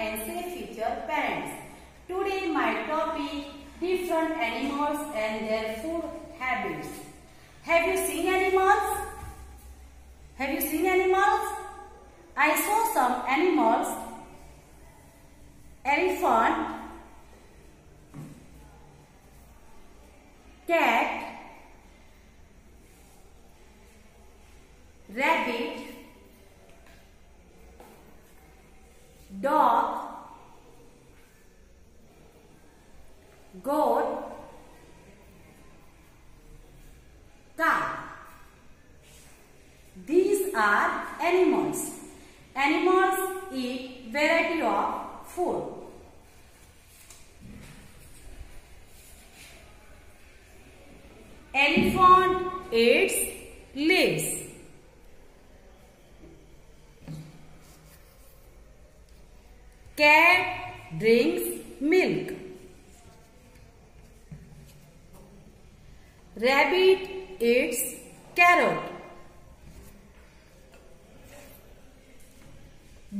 and with your parents. Today my topic different animals and their food habits. Have you seen animals? Have you seen animals? I saw some animals. Elephant, cat, rabbit, dog, goat, cow. These are animals. Animals eat variety of food. Elephant eats leaves. Cat drinks milk. Rabbit eats carrot.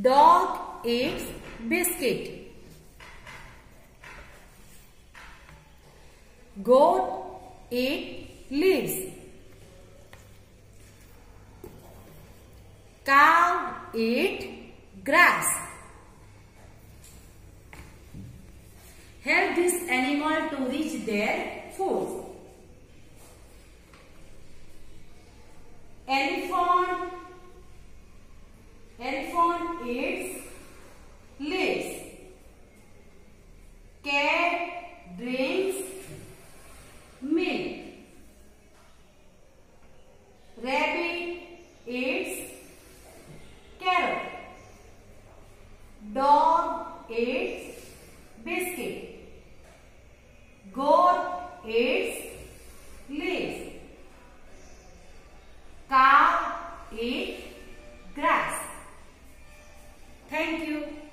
Dog eats biscuit. Goat eat leaves. Cow eat grass. Help this animal to reach their food. Elephant Elephant eats leaves. Cat drinks milk. Rabbit eats carrot. Dog eats grass. Thank you.